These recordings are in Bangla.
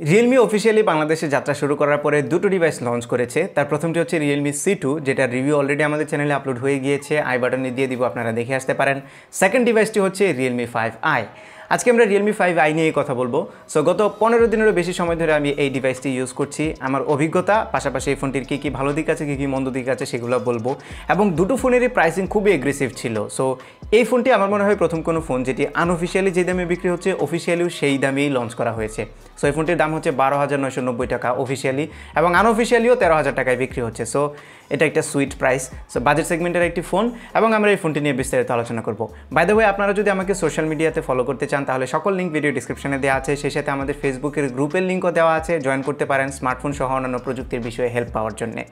রিয়েলমি অফিসিয়ালি বাংলাদেশে যাত্রা শুরু করার পরে দুটো ডিভাইস লঞ্চ করেছে। তার প্রথমটি হচ্ছে রিয়েলমি সি টু যেটা রিভিউ অলরেডি আমাদের চ্যানেলে আপলোড হয়ে গিয়েছে। আই বাটনে দিয়ে দিব, আপনারা দেখে আসতে পারেন। সেকেন্ড ডিভাইসটি হচ্ছে রিয়েলমি ফাইভ আই আজকে আমরা রিয়েলমি ফাইভ আই নিয়ে কথা বলব। সো গত পনেরো দিনেরও বেশি সময় ধরে আমি এই ডিভাইসটি ইউজ করছি। আমার অভিজ্ঞতা, পাশাপাশি এই ফোনটির কী কী ভালো দিক আছে, কী কী মন্দ দিক আছে, সেগুলো বলব। এবং দুটো ফোনেরই প্রাইসিং খুবই এগ্রেসিভ ছিল। সো এই ফোনটি আমার মনে হয় প্রথম কোনো ফোন যেটি আনঅফিসিয়ালি যে দামে বিক্রি হচ্ছে অফিসিয়ালিও সেই দামেই লঞ্চ করা হয়েছে। সো এই ফোনটির দাম হচ্ছে বারো হাজার নয়শো নব্বই টাকা অফিসিয়ালি এবং আনঅফিসিয়ালিও তেরো হাজার টাকায় বিক্রি হচ্ছে। সো এটা একটা সুইট প্রাইস সো বাজেট সেগমেন্টের একটি ফোন এবং আমরা এই ফোনটি নিয়ে বিস্তারিত আলোচনা করব। বাই দ্য আপনারা যদি আমাকে সোশ্যাল মিডিয়াতে ফলো করতে চান তাহলে সকল লিঙ্ক ভিডিও ডিসক্রিপশনে দেওয়া আছে। সেই সাথে আমাদের ফেসবুকের গ্রুপের লিঙ্কও দেওয়া আছে। জয়েন করতে পারেন স্মার্টফোন সহ অন্যান্য প্রযুক্তির বিষয়ে হেল্প পাওয়ার জন্যে।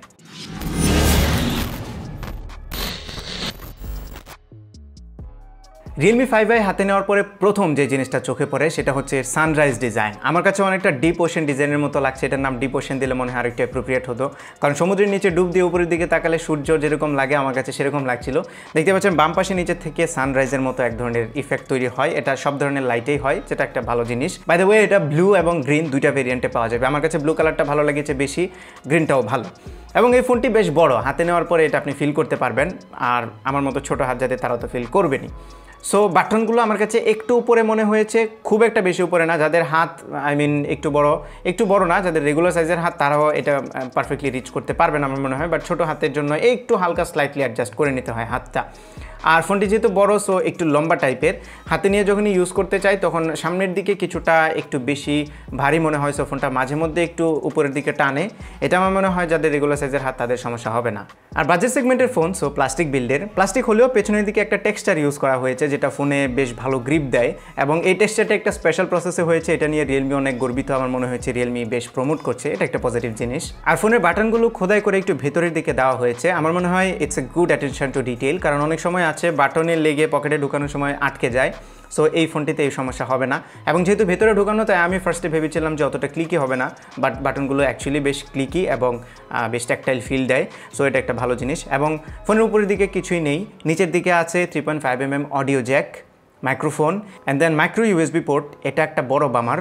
রিয়েলমি ফাইভ আই হাতে নেওয়ার পরে প্রথম যে জিনিসটা চোখে পড়ে সেটা হচ্ছে সানরাইজ ডিজাইন আমার কাছে অনেকটা ডিপ ওশেন ডিজাইনের মতো লাগছে। এটার নাম ডিপ ওশেন দিলে মনে হয় আরেকটু অ্যাপ্রোপ্রিয়েট হতো। কারণ সমুদ্রের নিচে ডুব দিয়ে উপরের দিকে তাকালে সূর্য যেরকম লাগে, আমার কাছে সেরকম লাগছিল। দেখতে পাচ্ছেন বাম পাশে নিচের থেকে সানরাইজের মতো এক ধরনের ইফেক্ট তৈরি হয়। এটা সব ধরনের লাইটেই হয় যেটা একটা ভালো জিনিস। বাই দ্য ওয়ে এটা ব্লু এবং গ্রিন দুইটা ভেরিয়েন্টে পাওয়া যাবে। আমার কাছে ব্লু কালারটা ভালো লেগেছে বেশি গ্রিনটাও ভালো। এবং এই ফোনটি বেশ বড়। হাতে নেওয়ার পরে এটা আপনি ফিল করতে পারবেন। আর আমার মতো ছোটো হাত যাতে তারা তো ফিল করবেনই। সো বাটনগুলো আমার কাছে একটু উপরে মনে হয়েছে, খুব একটা বেশি উপরে না। যাদের হাত আই মিন একটু বড় একটু বড় না, যাদের রেগুলার সাইজের হাত, তারাও এটা পারফেক্টলি রিচ করতে পারবে না আমার মনে হয়। বাট ছোটো হাতের জন্য একটু হালকা স্লাইটলি অ্যাডজাস্ট করে নিতে হয় হাতটা। আর ফোনটি যেহেতু বড় সো একটু লম্বা টাইপের হাতে নিয়ে যখনই ইউজ করতে চাই, তখন সামনের দিকে কিছুটা একটু বেশি ভারী মনে হয় সো ফোনটা মাঝে মধ্যে একটু উপরের দিকে টানে। এটা আমার মনে হয় যাদের রেগুলার সাইজের হাত, তাদের সমস্যা হবে না। আর বাজেট সেগমেন্টের ফোন সো প্লাস্টিক বিল্ডের প্লাস্টিক হলেও পেছনের দিকে একটা টেক্সচার ইউজ করা হয়েছে, যেটা ফোনে বেশ ভালো গ্রিপ দেয়। এবং এই টেক্সচারটা একটা স্পেশাল প্রসেসে হয়েছে, এটা নিয়ে রিয়েলমি অনেক গর্বিত। আমার মনে হয়েছে রিয়েলমি বেশ প্রমোট করছে, এটা একটা পজিটিভ জিনিস। আর ফোনের বাটনগুলো খোদাই করে একটু ভেতরের দিকে দেওয়া হয়েছে। আমার মনে হয় it's a good attention to detail কারণ অনেক সময় আছে বাটনের লেগে পকেটে ঢুকানোর সময় আটকে যায়। সো এই ফোনটিতে এই সমস্যা হবে না। এবং যেহেতু ভেতরে ঢুকানো, তাই আমি ফার্স্টে ভেবেছিলাম যে অতটা ক্লিকই হবে না। বাট বাটনগুলো অ্যাকচুয়ালি বেশ ক্লিকি এবং বেশ ট্যাকটাইল ফিল দেয়। সো এটা একটা ভালো জিনিস। এবং ফোনের উপরের দিকে কিছুই নেই। নিচের দিকে আছে three point five M M audio jack microphone and then micro USB port এটা একটা বড় বামার।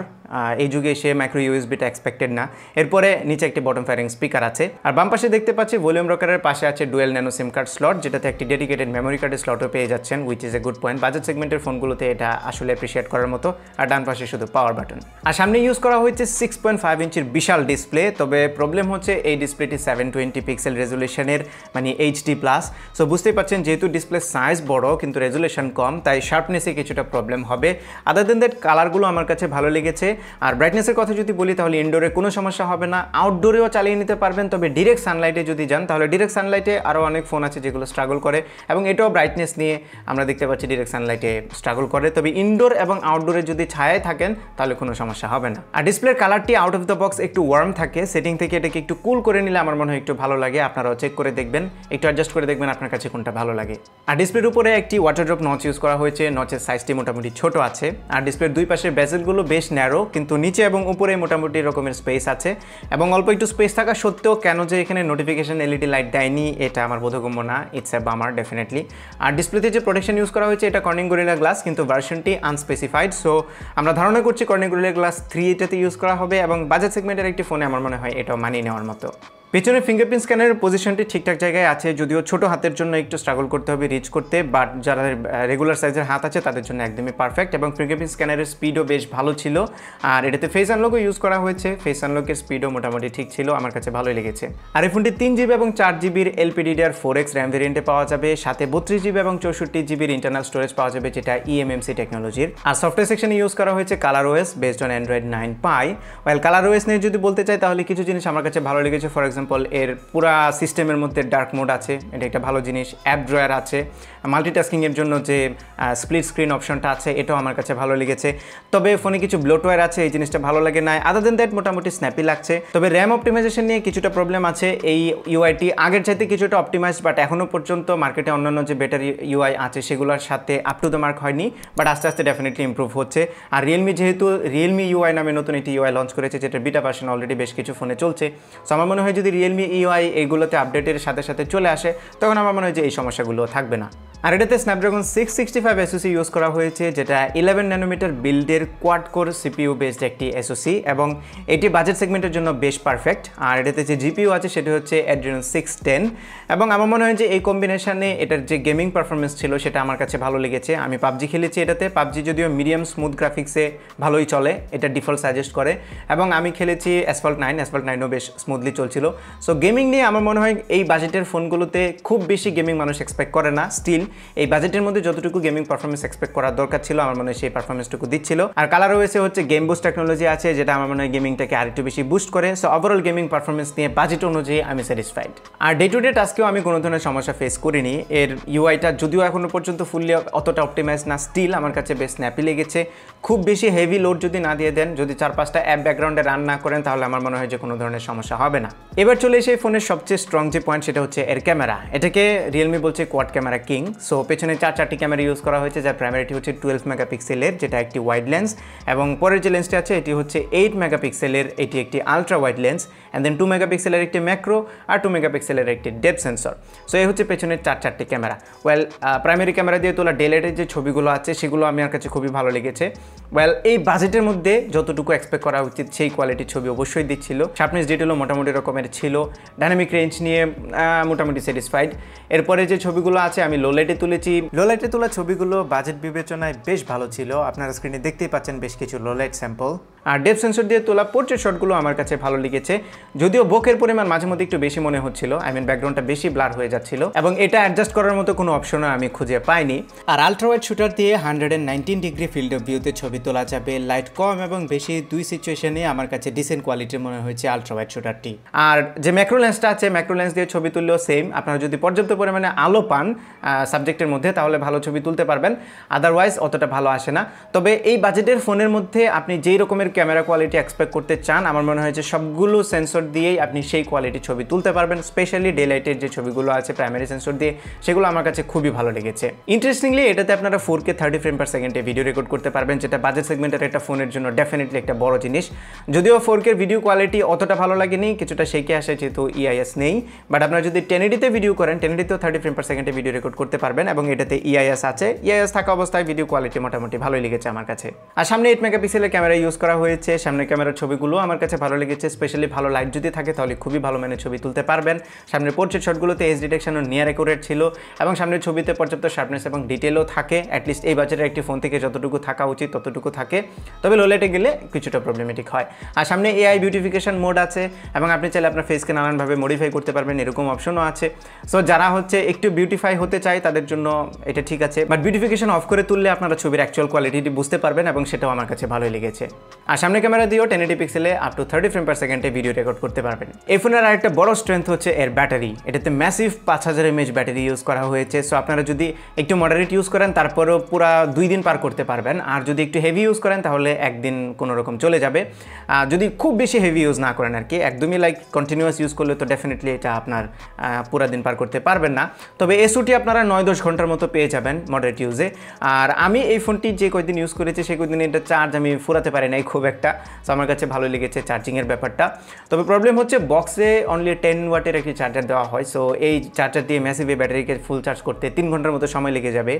এই যুগে এসে মাইক্রো ইউএসবিটা এক্সপেক্টেড না। এরপরে নিচে একটি বটম ফায়ারিং স্পিকার আছে। আর বাম পাশে দেখতে পাচ্ছি ভলিউম রকারের পাশে আছে dual nano SIM card slot যেটাতে একটি ডেডিকেটেড মেমোরি কার্ডের স্লটও পেয়ে যাচ্ছেন which is a good point budget সেগমেন্টের ফোনগুলোতে এটা আসলে অ্যাপ্রিসিয়েট করার মতো। আর ডান পাশে শুধু পাওয়ার বাটন আর সামনে ইউজ করা হয়েছে সিক্স পয়েন্ট ফাইভ ইঞ্চির বিশাল ডিসপ্লে তবে প্রবলেম হচ্ছে এই ডিসপ্লেটি সেভেন টোয়েন্টি পিক্সেল রেজুলেশনের মানে এইচডি প্লাস সো বুঝতেই পারছেন যেহেতু ডিসপ্লে সাইজ বড়, কিন্তু রেজুলেশন কম, তাই শার্পনেসে কিছুটা প্রবলেম হবে। আদার দেন দ্যাট কালারগুলো আমার কাছে ভালো লেগেছে। আর ব্রাইটনেসের কথা যদি বলি, তাহলে ইনডোরে কোনো সমস্যা হবে না। আউটডোরেও চালিয়ে নিতে পারবেন, তবে ডিরেক্ট সানলাইটে যদি যান, তাহলে ডিরেক্ট সানলাইটে আরও অনেক ফোন আছে যেগুলো স্ট্রাগল করে, এবং এটাও ব্রাইটনেস নিয়ে আমরা দেখতে পাচ্ছি ডিরেক্ট সানলাইটে স্ট্রাগল করে। তবে ইনডোর এবং আউটডোরে যদি ছায়ায় থাকেন, তাহলে কোনো সমস্যা হবে না। আর ডিসপ্লের কালারটি আউট অফ দ্য বক্স একটু ওয়ার্ম থাকে সেটিং থেকে এটাকে একটু কুল করে নিলে আমার মনে হয় একটু ভালো লাগে, আপনারাও চেক করে দেখবেন, একটু অ্যাডজাস্ট করে দেখবেন আপনার কাছে কোনটা ভালো লাগে। আর ডিসপ্লের উপরে একটি ওয়াটার ড্রপ নচ ইউজ করা হয়েছে নচের সাইজটি মোটামুটি ছোট আছে। আর ডিসপ্লের দুই পাশের বেজেলগুলো বেশ ন্যারো কিন্তু নিচে এবং উপরে মোটামুটি রকমের স্পেস আছে। এবং অল্প একটু স্পেস থাকা সত্ত্বেও কেন যে এখানে নোটিফিকেশন এলইডি লাইট দেয়নি, এটা আমার বোধগম্য না। ইটস এ বামার ডেফিনেটলি আর ডিসপ্লেতে যে প্রোটেকশন ইউজ করা হয়েছে, এটা কর্নিং গরিলা গ্লাস কিন্তু ভার্সনটি আনস্পেসিফাইড সো আমরা ধারণা করছি কর্নিং গরিলা গ্লাস থ্রি এটাতে ইউজ করা হবে এবং বাজেট সেগমেন্টের একটি ফোনে আমার মনে হয় এটাও মানিয়ে নেওয়ার মতো। পেছনে ফিঙ্গারপ্রিন্ট স্ক্যানারের পজিশনটি ঠিকঠাক জায়গায় আছে, যদিও ছোট হাতের জন্য একটু স্ট্রাগল করতে হবে রিচ করতে। বাট যারা রেগুলার সাইজের হাত আছে, তাদের জন্য একদমই পারফেক্ট এবং ফিঙ্গারপ্রিন্ট স্ক্যানারের স্পিডও বেশ ভালো ছিল। আর এটাতে ফেস আনলকও ইউজ করা হয়েছে। ফেস আনলকের স্পিডও মোটামুটি ঠিক ছিল, আমার কাছে ভালোই লেগেছে। আর এই ফোনটি তিন জিবি এবং চার জিবির এলপিডিডিআর ফোর এক্স র্যাম ভেরিয়েন্টে পাওয়া যাবে, সাথে বত্রিশ জিবি এবং চৌষট্টি জিবির ইন্টারনাল স্টোরেজ পাওয়া যাবে, যেটা ইএমএমসি টেকনোলজির আর সফটওয়্যার সেকশনে ইউজ করা হয়েছে Color OS based on Android nine Pie well Color OS নিয়ে যদি বলতে চাই, তাহলে কিছু জিনিস আমার কাছে ভালো লেগেছে ফর এক্সাম্পল এর পুরা সিস্টেমের মধ্যে ডার্ক মোড আছে, এটা একটা ভালো জিনিস অ্যাপ ড্রয়ার আছে। মাল্টিটাস্কিংয়ের জন্য যে স্প্লিট স্ক্রিন অপশনটা আছে, এটাও আমার কাছে ভালো লেগেছে। তবে ফোনে কিছু ব্লোটওয়্যার আছে, এই জিনিসটা ভালো লাগে না। আদার দেন দ্যাট মোটামুটি স্ন্যাপি লাগছে। তবে র্যাম অপটিমাইজেশন নিয়ে কিছুটা প্রবলেম আছে। এই ইউআইটি আগের চাইতে কিছুটা অপটিমাইজ বাট এখনও পর্যন্ত মার্কেটে অন্যান্য যে বেটার ইউআই আছে, সেগুলোর সাথে আপ টু দ্য মার্ক হয়নি বাট আস্তে আস্তে ডেফিনেটলি ইম্প্রুভ হচ্ছে। আর রিয়েলমি যেহেতু রিয়েলমি ইউআই নামে নতুন একটি ইউআই লঞ্চ করেছে, যেটা বিটা ভার্সন অলরেডি বেশ কিছু ফোনে চলছে। সো আমার মনে হয় যদি রিয়েলমি ইউআই এইগুলোতে আপডেটের সাথে সাথে চলে আসে, তখন আমার মনে হয় যে এই সমস্যাগুলো থাকবে না। আর এটাতে Snapdragon six sixty five SoC use করা হয়েছে, যেটা ইলেভেন ন্যানোমিটার বিল্ডের কোয়াড কোর সিপিইউ বেসড একটি এসওসি এবং এটি বাজেট সেগমেন্টের জন্য বেশ পারফেক্ট আর এটাতে যে জিপিইউ আছে, সেটি হচ্ছে অ্যাড্রিনাল সিক্স টেন এবং আমার মনে হয় যে এই কম্বিনেশনে এটার যে গেমিং পারফরমেন্স ছিল, সেটা আমার কাছে ভালো লেগেছে। আমি পাবজি খেলেছি এটাতে। পাবজি যদিও মিডিয়াম স্মুথ গ্রাফিক্সে ভালোই চলে, এটা ডিফল্ট সাজেস্ট করে। এবং আমি খেলেছি অ্যাসফল্ট নাইন অ্যাসফল্ট নাইনও বেশ স্মুথলি চলছিল। সো গেমিং নিয়ে আমার মনে হয় এই বাজেটের ফোনগুলোতে খুব বেশি গেমিং মানুষ এক্সপেক্ট করে না। স্টিল এই বাজেটের মধ্যে যতটুকু গেমিং পারফরমেন্স এক্সপেক্ট করার দরকার ছিল, আমার মনে হয় সেই পারফরমেন্সটুকু দিচ্ছিল। আর কালার ওয়েসে হচ্ছে গেম বুস্ট টেকনোলজি আছে, যেটা আমার মনে হয় গেমিংটাকে আরেকটু বেশি বুস্ট করে। সো ওভারঅল গেমিং পারফরমেন্স নিয়ে বাজেট অনুযায়ী আমি স্যাটিসফাইড আর ডে টু ডে টাস্কেও আমি কোনো ধরনের সমস্যা ফেস করিনি। এর ইউআইটা যদিও এখনও পর্যন্ত ফুললি অতটা অপটিমাইজ না স্টিল আমার কাছে বেশ স্ন্যাপি লেগেছে। খুব বেশি হেভি লোড যদি না দিয়ে দেন, যদি চার পাঁচটা অ্যাপ ব্যাকগ্রাউন্ডে রান না করেন, তাহলে আমার মনে হয় যে কোনো ধরনের সমস্যা হবে না। এবার চলে এসে ফোনের সবচেয়ে স্ট্রং যে পয়েন্ট সেটা হচ্ছে এর ক্যামেরা এটাকে রিয়েলমি বলছে কোয়াড ক্যামেরা কিং সো পেছনে চার চারটি ক্যামেরা ইউজ করা হয়েছে, যার প্রাইমারিটি হচ্ছে টুয়েলভ মেগাপিক্সেলের যেটা একটি ওয়াইড লেন্স এবং পরের যে লেন্সটি আছে, এটি হচ্ছে এইট মেগাপিক্সেলের এটি একটি ultra wide lens and then two মেগাপিক্সেলের একটি ম্যাক্রো আর টু মেগাপিক্সেলের একটি ডেপ সেন্সর সো এই হচ্ছে পেছনের চার চারটি ক্যামেরা ওয়েল প্রাইমারি ক্যামেরা দিয়ে তোলা ডেলেটের যে ছবিগুলো আছে, সেগুলো আমার কাছে খুবই ভালো লেগেছে। ওয়েল এই বাজেটের মধ্যে যতটুকু এক্সপেক্ট করা উচিত, সেই কোয়ালিটির ছবি অবশ্যই দিচ্ছিল। শার্পনেস ডিটেলও মোটামুটি রকমের ছিল। ডাইনামিক রেঞ্জ নিয়ে মোটামুটি স্যাটিসফাইড এরপরে যে ছবিগুলো আছে, আমি লোলাইটে তুলেছি। লোলাইটে তোলা ছবিগুলো বাজেট বিবেচনায় বেশ ভালো ছিল। আপনারা স্ক্রিনে দেখতেই পাচ্ছেন বেশ কিছু লোলাইট স্যাম্পল আর ডেপ সেন্সর দিয়ে তোলা পোর্ট্রেট শটগুলো আমার কাছে ভালো লেগেছে। যদিও বোকের পরিমাণ মাঝে মধ্যে একটু বেশি মনে হচ্ছিল আই মিন ব্যাকগ্রাউন্ডটা বেশি ব্লার হয়ে যাচ্ছিল। এবং এটা অ্যাডজাস্ট করার মতো কোনো অপশনও আমি খুঁজে পাইনি। আর আলট্রাওয়াইড শুটার দিয়ে hundred and nineteen degree field of ভিউতে ছবি তোলা যাবে। লাইট কম এবং বেশি দুই সিচুয়েশনে আমার কাছে ডিসেন্ট কোয়ালিটির মনে হয়েছে আলট্রাওয়াইড শুটারটি আর যে ম্যাক্রো লেন্সটা আছে ম্যাক্রো লেন্স দিয়ে ছবি তুললেও সেম আপনারা যদি পর্যাপ্ত পরিমাণে আলো পান সাবজেক্টের মধ্যে, তাহলে ভালো ছবি তুলতে পারবেন। আদারওয়াইজ অতটা ভালো আসে না। তবে এই বাজেটের ফোনের মধ্যে আপনি যেই রকমের ক্যামেরা কোয়ালিটি এক্সপেক্ট করতে চান, আমার মনে হয় যে সবগুলো সেন্সর দিয়েই আপনি সেই কোয়ালিটির ছবি তুলতে পারবেন। স্পেশালি ডেলাইটের যে ছবিগুলো আছে প্রাইমারি সেন্সর দিয়ে, সেগুলো আমার কাছে খুবই ভালো লেগেছে। ইন্টারেস্টিংলি এটাতে আপনারা four K thirty frame per সেকেন্ডে ভিডিও রেকর্ড করতে পারবেন, যেটা বাজেট সেগমেন্টের একটা ফোনের জন্য ডেফিনেটলি একটা বড় জিনিস। যদিও ফোর কে ভিডিও কোয়ালিটি অতটা ভালো লাগেনি, কিছুটা শেখে আসে যেহেতু ইআইএস নেই বাট আপনারা যদি টেনেডিতে ভিডিও করেন টেনেডিতেও থার্টি ফ্রেম পার সেকেন্ডে ভিডিও রেকর্ড করতে পারবেন এবং এটাতে ইআইএস আছে। ইআইএস থাকা অবস্থায় ভিডিও কোয়ালিটি মোটামুটি ভালোই লেগেছে আমার কাছে। আর সামনে এইট মেগাপিক্সেলের ক্যামেরা ইউজ করা হয়েছে। সামনে ক্যামেরার ছবিগুলো আমার কাছে ভালো লেগেছে স্পেশালি ভালো লাইট যদি থাকে তাহলে খুবই ভালো মানের ছবি তুলতে পারবেন। সামনের পোর্ট্রেট শটগুলোতে এস ডিটেকশনও নিয়ার অ্যাকুরেট ছিল এবং সামনের ছবিতে পর্যাপ্ত শার্পনেস এবং ডিটেলও থাকে। অ্যাটলিস্ট এই বাজেটের একটি ফোন থেকে যতটুকু থাকা উচিত ততটুকু থাকে। তবে লোলেটে গেলে কিছুটা প্রবলেমেটিক হয়। আর সামনে এআই বিউটিফিকেশন মোড আছে এবং আপনি চাইলে আপনার ফেসকে নানানভাবে মডিফাই করতে পারবেন, এরকম অপশনও আছে। সো যারা হচ্ছে একটু বিউটিফাই হতে চায়, তাদের জন্য এটা ঠিক আছে। বাট বিউটিফিকেশন অফ করে তুললে আপনারা ছবির অ্যাকচুয়াল কোয়ালিটি বুঝতে পারবেন এবং সেটাও আমার কাছে ভালোই লেগেছে। আর সামনে ক্যামেরা দিয়েও ten eighty পিক্সেলে up to thirty frame per সেকেন্ডে ভিডিও রেকর্ড করতে পারবেন। এই ফোনের আরেকটা বড় স্ট্রেংথ হচ্ছে এর ব্যাটারি এটাতে ম্যাসিভ পাঁচ হাজার এমএচ ব্যাটারি ইউজ করা হয়েছে। সো আপনারা যদি একটু মডারেট ইউজ করেন, তারপরেও পুরো দুই দিন পার করতে পারবেন। আর যদি একটু হেভি ইউজ করেন, তাহলে একদিন কোনো রকম চলে যাবে। যদি খুব বেশি হেভি ইউজ না করেন আর কি, একদমই লাইক কন্টিনিউয়াস ইউজ করলে তো ডেফিনেটলি এটা আপনার পুরো দিন পার করতে পারবেন না। তবে এসওটি আপনারা নয় দশ ঘণ্টার মতো পেয়ে যাবেন মডারেট ইউজে আর আমি এই ফোনটি যে কয়েকদিন ইউজ করেছি, সেই কয়েকদিন এটা চার্জ আমি ফুরাতে পারি নাই খুব একটা। তো আমার কাছে ভালো লেগেছে চার্জিংয়ের ব্যাপারটা। তবে প্রবলেম হচ্ছে বক্সে অনলি টেন ওয়াটের একটি চার্জার দেওয়া হয়। সো এই চার্জার দিয়ে ম্যাসিভ ব্যাটারিকে ফুল চার্জ করতে তিন ঘণ্টার মতো সময় লেগে যাবে।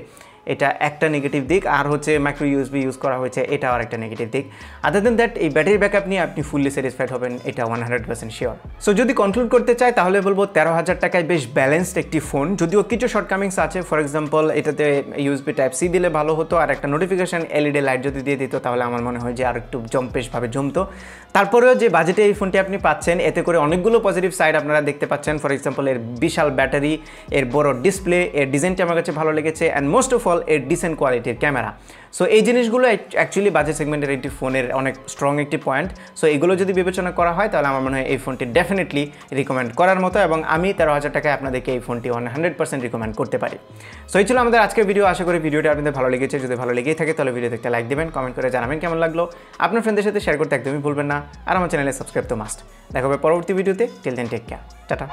এটা একটা নেগেটিভ দিক। আর হচ্ছে মাইক্রো ইউএসবি ইউজ করা হয়েছে এটা আর একটা নেগেটিভ দিক। আদার দেন দ্যাট এই ব্যাটারি ব্যাকআপ নিয়ে আপনি ফুললি স্যাটিসফাইড হবেন, এটা one hundred percent sure so যদি কন্ট্রোল করতে চাই তাহলে বলব তেরো হাজার টাকায় বেশ ব্যালেন্সড একটি ফোন যদিও কিছু শর্টকামিংস আছে ফর এক্সাম্পল এটাতে ইউএসবি টাইপ সি দিলে ভালো হতো, আর একটা নোটিফিকেশন এলইডি লাইট যদি দিয়ে দিত, তাহলে আমার মনে হয় যে আর একটু জম্পেশভাবে জমতো। তারপরেও যে বাজেটে এই ফোনটি আপনি পাচ্ছেন, এতে করে অনেকগুলো পজিটিভ সাইড আপনারা দেখতে পাচ্ছেন। ফর এক্সাম্পল এর বিশাল ব্যাটারি এর বড় ডিসপ্লে এর ডিজাইনটি আমার কাছে ভালো লেগেছে অ্যান্ড মোস্ট অফ অল এর ডিসেন্ট কোয়ালিটির ক্যামেরা সো এই জিনিসগুলো অ্যাকচুয়ালি বাজেট সেগমেন্টের একটি ফোনের অনেক স্ট্রং একটি পয়েন্ট সো এগুলো যদি বিবেচনা করা হয়, তাহলে আমার মনে হয় এই ফোনটি ডেফিনেটলি রিকমেন্ড করার মতো এবং আমি তেরো হাজার টাকায় আপনাদেরকে এই ফোনটি ওয়ান হান্ড্রেড পার্সেন্ট রিকমেন্ড করতে পারি। সো এই ছিল আমাদের আজকের ভিডিও আশা করি ভিডিওটি আপনাদের ভালো লেগেছে। যদি ভালো লেগেই থাকে, তাহলে ভিডিও দেখতে লাইক দেবেন কমেন্ট করে জানাবেন কেমন লাগল। আপনার ফ্রেন্ডদের সাথে শেয়ার করতে একদমই ভুলবেন না। আর আমার চ্যানেলে সাবস্ক্রাইব তো মাস্ট দেখা হবে পরবর্তী ভিডিওতে till then take care tata.